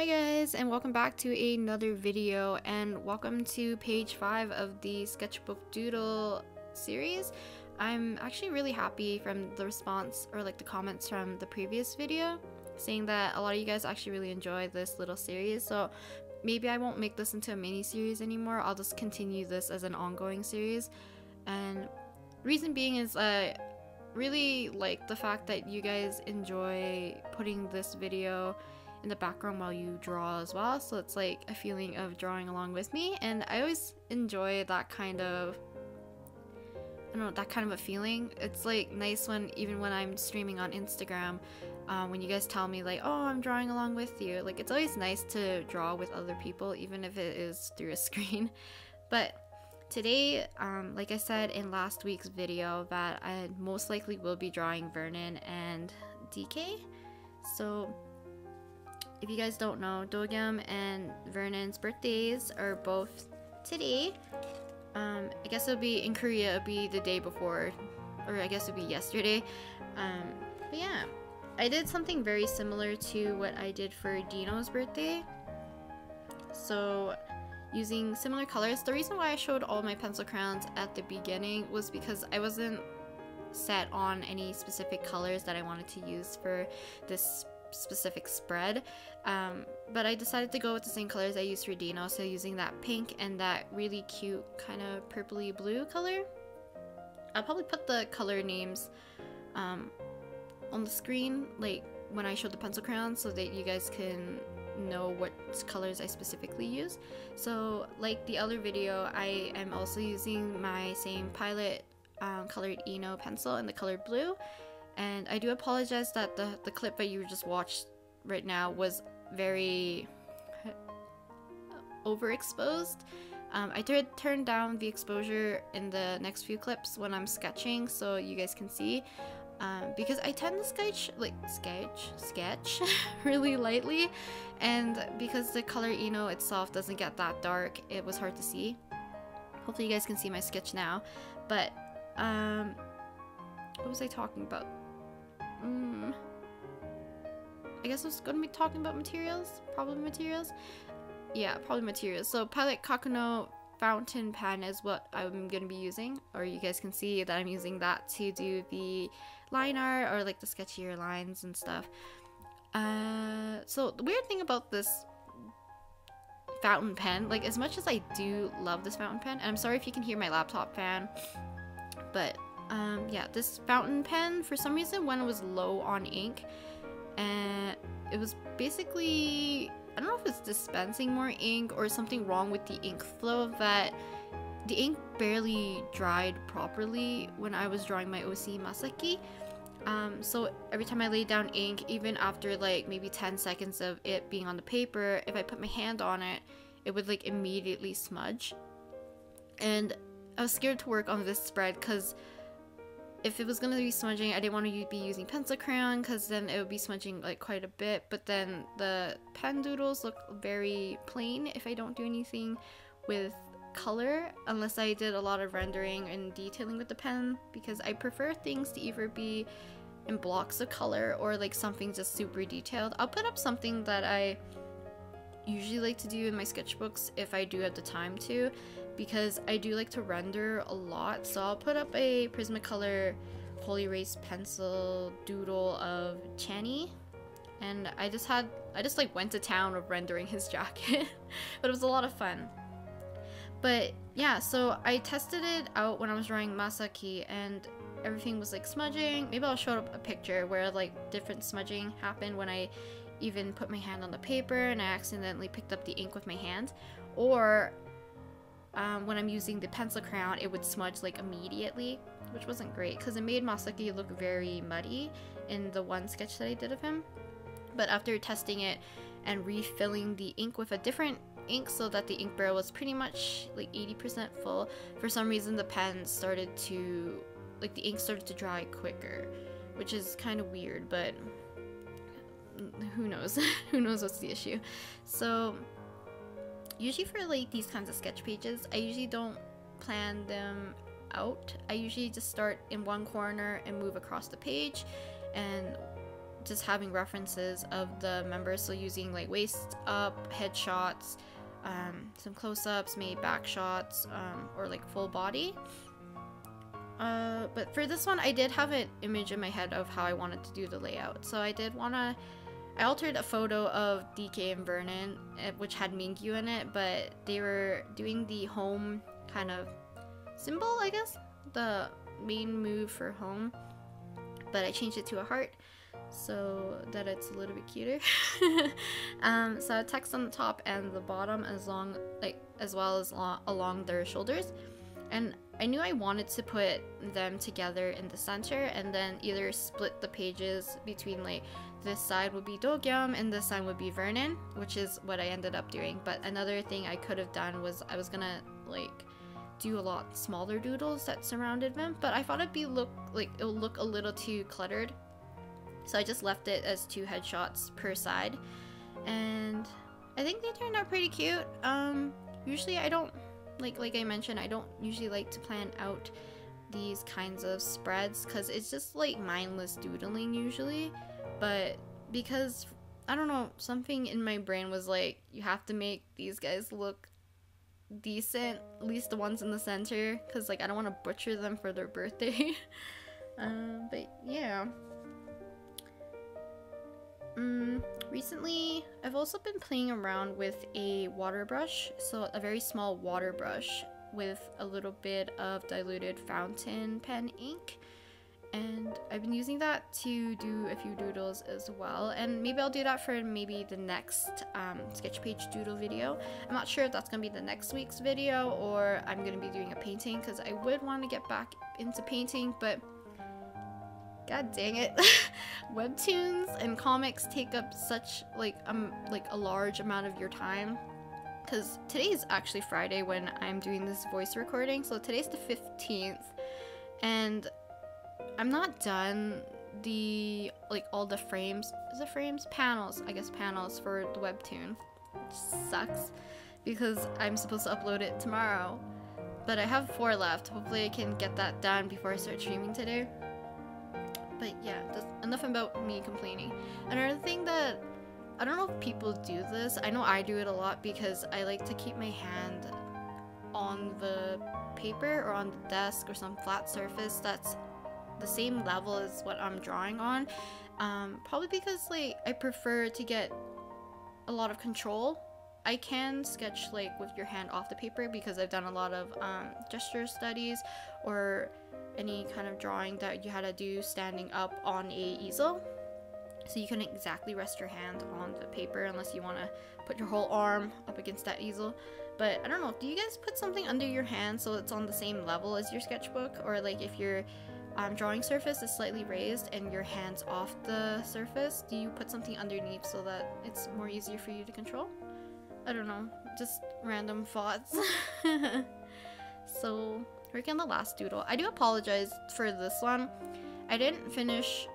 Hi guys and welcome back to another video and welcome to page 5 of the sketchbook doodle series. I'm actually really happy from the response or like the comments from the previous video saying that a lot of you guys actually really enjoy this little series so maybe I won't make this into a mini series anymore I'll just continue this as an ongoing series and reason being is I really like the fact that you guys enjoy putting this video in the background while you draw as well. So it's like a feeling of drawing along with me. And I always enjoy that kind of I don't know that kind of a feeling. It's like nice when even when I'm streaming on Instagram um, when you guys tell me like oh I'm drawing along with you. Like it's always nice to draw with other people even if it is through a screen. But today um, like I said in last week's video that I most likely will be drawing Vernon and DK so if you guys don't know, Dokyeom and Vernon's birthdays are both today. Um, I guess it'll be in Korea, it'll be the day before, or I guess it'll be yesterday. Um, but yeah, I did something very similar to what I did for Dino's birthday. So, using similar colors. The reason why I showed all my pencil crayons at the beginning was because I wasn't set on any specific colors that I wanted to use for this specific spread. Um, but I decided to go with the same colors I used for Dino, so using that pink and that really cute kind of purpley blue color. I'll probably put the color names um, on the screen, like when I show the pencil crayons, so that you guys can know what colors I specifically use. So like the other video, I am also using my same Pilot um, colored Eno pencil in the color blue and I do apologize that the, the clip that you just watched right now was very overexposed. Um, I did turn down the exposure in the next few clips when I'm sketching so you guys can see. Um, because I tend to sketch, like, sketch, sketch really lightly and because the color Eno itself doesn't get that dark, it was hard to see. Hopefully you guys can see my sketch now. But, um, what was I talking about? Mm, I guess I was going to be talking about materials. Probably materials. Yeah, probably materials. So Pilot Kakuno fountain pen is what I'm going to be using. Or you guys can see that I'm using that to do the line art or like the sketchier lines and stuff. Uh, so the weird thing about this fountain pen, like as much as I do love this fountain pen, and I'm sorry if you can hear my laptop fan, but um, yeah, this fountain pen, for some reason, when it was low on ink, and it was basically, I don't know if it's dispensing more ink or something wrong with the ink flow of that the ink barely dried properly when I was drawing my OC Masaki. Um, so every time I laid down ink, even after like maybe 10 seconds of it being on the paper, if I put my hand on it, it would like immediately smudge. And I was scared to work on this spread because if it was going to be smudging, I didn't want to be using pencil crayon because then it would be smudging like quite a bit. But then the pen doodles look very plain if I don't do anything with color unless I did a lot of rendering and detailing with the pen because I prefer things to either be in blocks of color or like something just super detailed. I'll put up something that I usually like to do in my sketchbooks if I do have the time to because I do like to render a lot. So I'll put up a Prismacolor Polyerase pencil doodle of Channy. And I just had, I just like went to town of rendering his jacket. but it was a lot of fun. But yeah, so I tested it out when I was drawing Masaki and everything was like smudging. Maybe I'll show up a picture where like different smudging happened when I even put my hand on the paper and I accidentally picked up the ink with my hand. Or um, when I'm using the pencil crayon, it would smudge like immediately, which wasn't great because it made Masaki look very muddy in the one sketch that I did of him. But after testing it and refilling the ink with a different ink so that the ink barrel was pretty much like 80% full, for some reason the pen started to, like the ink started to dry quicker, which is kind of weird, but who knows? who knows what's the issue? So usually for like these kinds of sketch pages, I usually don't plan them out. I usually just start in one corner and move across the page and just having references of the members, so using like waist up, headshots, um, some close-ups, maybe back shots, um, or like full body. Uh, but for this one, I did have an image in my head of how I wanted to do the layout. So I did want to... I altered a photo of DK and Vernon, eh, which had Mingyu in it, but they were doing the home kind of symbol, I guess? The main move for home. But I changed it to a heart so that it's a little bit cuter. um, so text on the top and the bottom as long like as well as along their shoulders. And I knew I wanted to put them together in the center and then either split the pages between like this side would be Dokyeom and this side would be Vernon, which is what I ended up doing. But another thing I could have done was I was gonna like do a lot smaller doodles that surrounded them, but I thought it'd be look like it will look a little too cluttered. So I just left it as two headshots per side. And I think they turned out pretty cute. Um usually I don't like like I mentioned, I don't usually like to plan out these kinds of spreads because it's just like mindless doodling usually. But because I don't know, something in my brain was like, you have to make these guys look decent, at least the ones in the center, because like I don't want to butcher them for their birthday. uh, but yeah. Mm, recently, I've also been playing around with a water brush, so a very small water brush with a little bit of diluted fountain pen ink. And I've been using that to do a few doodles as well. And maybe I'll do that for maybe the next um, sketch page doodle video. I'm not sure if that's going to be the next week's video or I'm going to be doing a painting because I would want to get back into painting, but god dang it. Webtoons and comics take up such like um like a large amount of your time. Because today is actually friday when i'm doing this voice recording so today's the 15th and i'm not done the like all the frames it frames? Panels i guess panels for the webtoon. Sucks because i'm supposed to upload it tomorrow. But i have four left. Hopefully i can get that done before i start streaming today but yeah, that's enough about me complaining. Another thing that I don't know if people do this. I know I do it a lot because I like to keep my hand on the paper or on the desk or some flat surface that's the same level as what I'm drawing on. Um, probably because like I prefer to get a lot of control. I can sketch like with your hand off the paper because I've done a lot of um, gesture studies or any kind of drawing that you had to do standing up on a easel. So you couldn't exactly rest your hand on the paper unless you want to put your whole arm up against that easel. But I don't know, do you guys put something under your hand so it's on the same level as your sketchbook? Or like if your um, drawing surface is slightly raised and your hand's off the surface, do you put something underneath so that it's more easier for you to control? I don't know, just random thoughts. so working on the last doodle. I do apologize for this one. I didn't finish,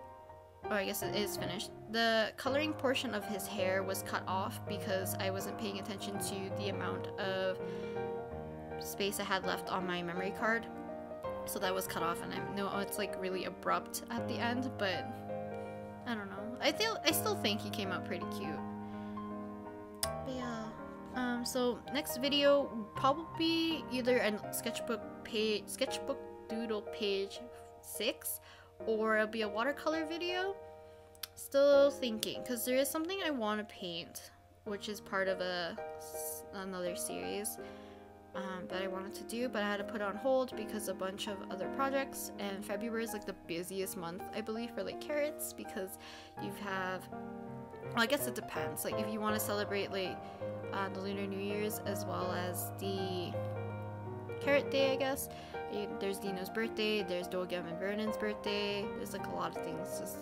or I guess it is finished. The coloring portion of his hair was cut off because I wasn't paying attention to the amount of space I had left on my memory card. So that was cut off and I know it's like really abrupt at the end, but I don't know. I feel I still think he came out pretty cute. But yeah. Um, so next video probably either a sketchbook page, sketchbook doodle page six, or it'll be a watercolor video. Still thinking, because there is something I want to paint, which is part of a another series um, that I wanted to do, but I had to put on hold because a bunch of other projects. And February is like the busiest month, I believe, for like Carats because you have. Well, I guess it depends. Like if you want to celebrate like uh, the Lunar New Year's as well as the Carat Day, I guess. There's Dino's birthday, there's Dokyeom and Vernon's birthday. There's like a lot of things just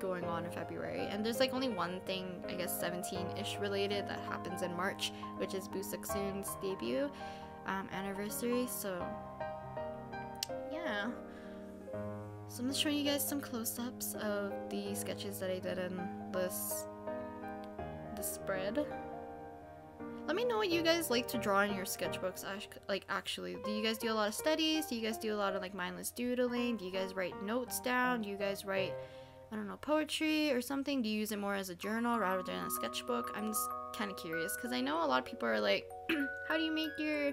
going on in February. And there's like only one thing, I guess 17-ish related that happens in March, which is Boo debut um, anniversary. So yeah. So I'm just showing you guys some close-ups of the sketches that I did in this, this spread. Let me know what you guys like to draw in your sketchbooks. Like, actually, do you guys do a lot of studies? Do you guys do a lot of like mindless doodling? Do you guys write notes down? Do you guys write I don't know, poetry or something? Do you use it more as a journal rather than a sketchbook? I'm just kind of curious because I know a lot of people are like, how do you make your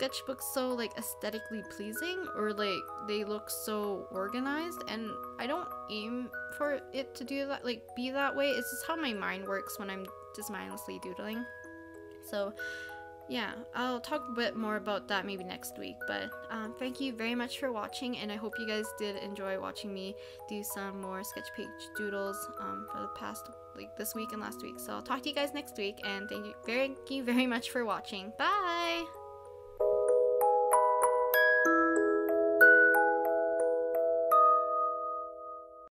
sketchbooks so like aesthetically pleasing or like they look so organized? And I don't aim for it to do that like be that way. It's just how my mind works when I'm just mindlessly doodling. So yeah I'll talk a bit more about that maybe next week but um, thank you very much for watching and I hope you guys did enjoy watching me do some more sketch page doodles um, for the past like this week and last week. So I'll talk to you guys next week and thank you very, thank you very much for watching. Bye